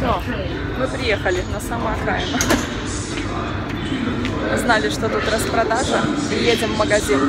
Все, мы приехали на самую окраину. Знали, что тут распродажа, и едем в магазин.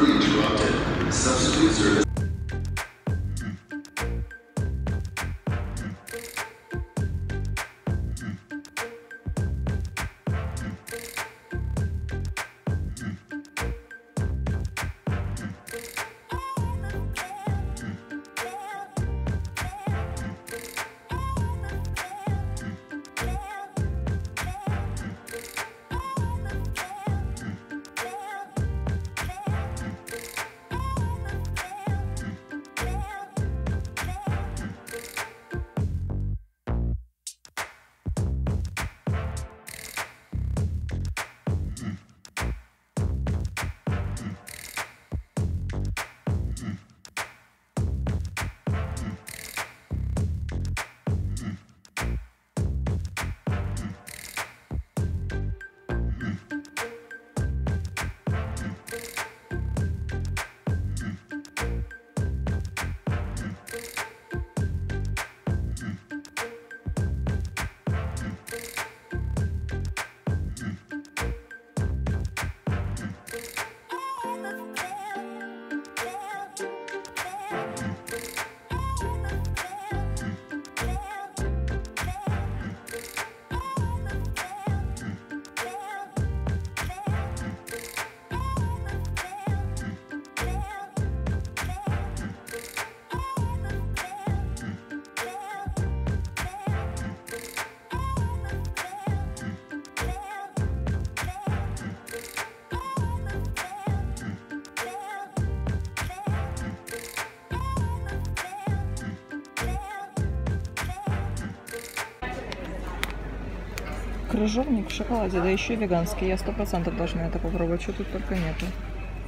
Крыжовник в шоколаде, да еще и веганский. Я сто процентов должна это попробовать. Что тут только нету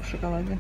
в шоколаде.